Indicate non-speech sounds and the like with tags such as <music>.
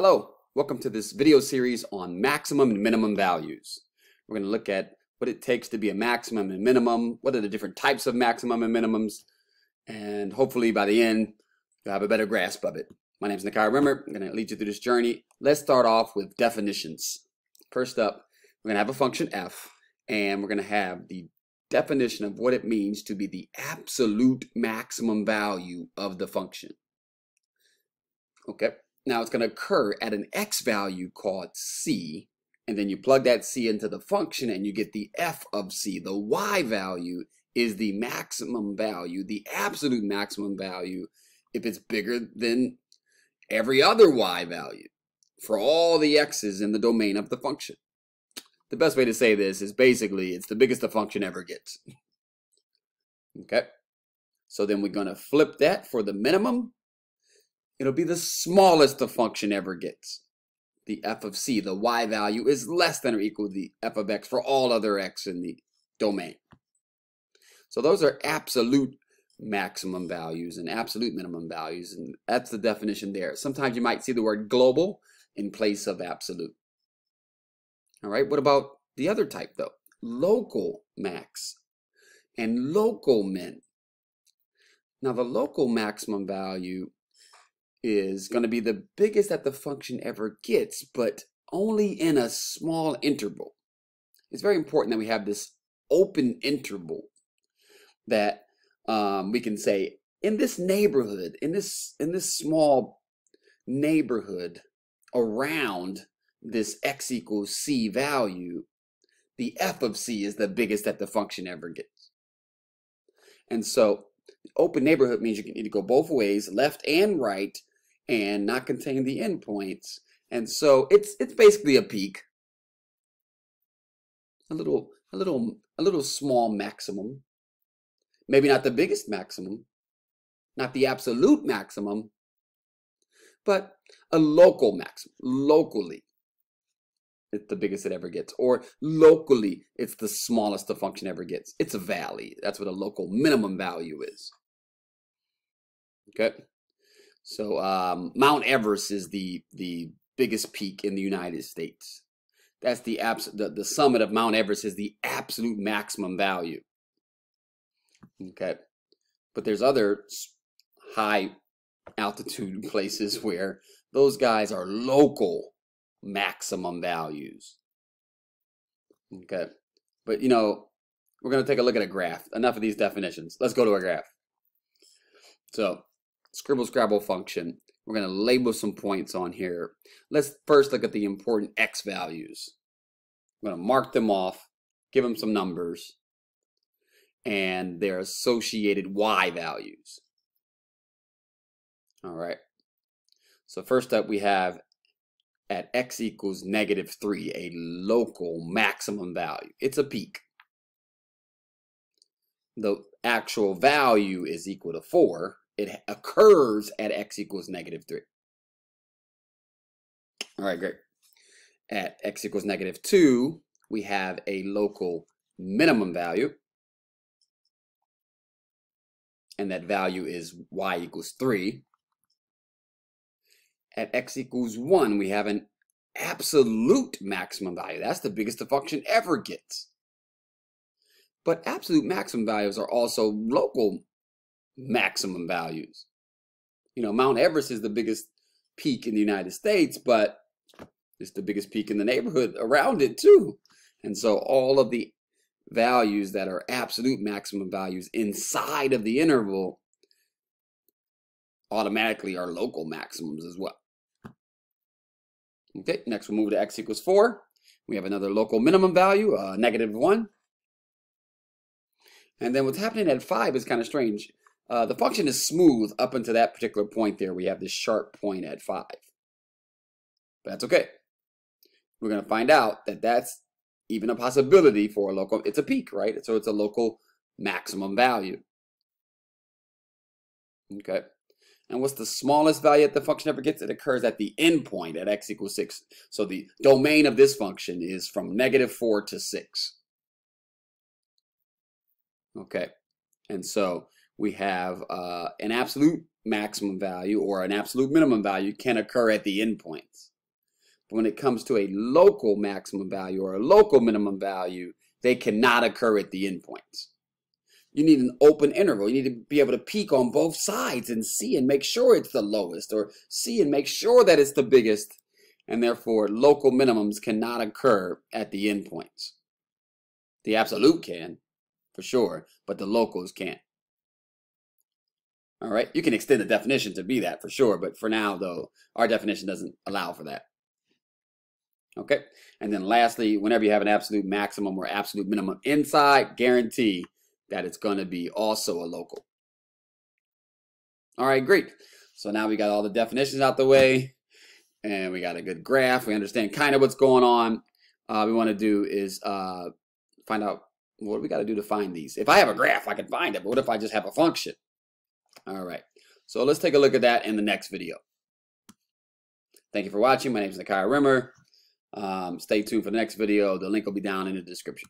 Hello, welcome to this video series on maximum and minimum values. We're going to look at what it takes to be a maximum and minimum, what are the different types of maximum and minimums, and hopefully by the end you'll have a better grasp of it. My name is Nakia Rimmer. I'm going to lead you through this journey. Let's start off with definitions. First up, we're going to have a function f, and we're going to have the definition of what it means to be the absolute maximum value of the function. Okay. Now it's going to occur at an x value called c, and then you plug that c into the function and you get the f of c. The y value is the maximum value, the absolute maximum value, if it's bigger than every other y value for all the x's in the domain of the function. The best way to say this is basically it's the biggest the function ever gets. <laughs> okay, so then we're going to flip that for the minimum it'll be the smallest the function ever gets. The f of c, the y value, is less than or equal to the f of x for all other x in the domain. So those are absolute maximum values and absolute minimum values, and that's the definition there. Sometimes you might see the word global in place of absolute. All right, what about the other type though? Local max and local min. Now the local maximum value is going to be the biggest that the function ever gets, but only in a small interval. It's very important that we have this open interval that um, we can say in this neighborhood, in this in this small neighborhood around this x equals c value, the f of c is the biggest that the function ever gets. And so open neighborhood means you can either go both ways, left and right, and not contain the endpoints. And so it's it's basically a peak. A little a little a little small maximum. Maybe not the biggest maximum, not the absolute maximum, but a local maximum, locally. It's the biggest it ever gets. Or locally, it's the smallest the function ever gets. It's a valley. That's what a local minimum value is. Okay. So um, Mount Everest is the the biggest peak in the United States. That's the abs the, the summit of Mount Everest is the absolute maximum value. Okay, but there's other high altitude <laughs> places where those guys are local maximum values. Okay, but you know we're going to take a look at a graph. Enough of these definitions. Let's go to a graph. So scribble scrabble function. We're going to label some points on here. Let's first look at the important x values. I'm going to mark them off, give them some numbers, and their associated y values. All right. So first up we have at x equals negative 3, a local maximum value. It's a peak. The actual value is equal to 4, it occurs at x equals negative 3. All right, great. At x equals negative 2, we have a local minimum value. And that value is y equals 3. At x equals 1, we have an absolute maximum value. That's the biggest the function ever gets. But absolute maximum values are also local maximum values. You know, Mount Everest is the biggest peak in the United States, but it's the biggest peak in the neighborhood around it too. And so all of the values that are absolute maximum values inside of the interval automatically are local maximums as well. Okay, next we'll move to x equals 4. We have another local minimum value, uh, negative 1. And then what's happening at 5 is kind of strange. Uh, the function is smooth up until that particular point there. We have this sharp point at 5. But that's okay. We're going to find out that that's even a possibility for a local, it's a peak, right? So it's a local maximum value. Okay. And what's the smallest value that the function ever gets? It occurs at the end point at x equals 6. So the domain of this function is from negative 4 to 6. Okay. And so we have uh, an absolute maximum value or an absolute minimum value can occur at the endpoints. But when it comes to a local maximum value or a local minimum value, they cannot occur at the endpoints. You need an open interval. You need to be able to peek on both sides and see and make sure it's the lowest or see and make sure that it's the biggest. And therefore, local minimums cannot occur at the endpoints. The absolute can, for sure, but the locals can't. All right, you can extend the definition to be that for sure, but for now, though, our definition doesn't allow for that. Okay, and then lastly, whenever you have an absolute maximum or absolute minimum inside, guarantee that it's going to be also a local. All right, great. So now we got all the definitions out the way, and we got a good graph. We understand kind of what's going on. Uh, we want to do is uh, find out what we got to do to find these. If I have a graph, I can find it, but what if I just have a function? All right, so let's take a look at that in the next video. Thank you for watching. My name is Nakia Rimmer. Um, stay tuned for the next video. The link will be down in the description.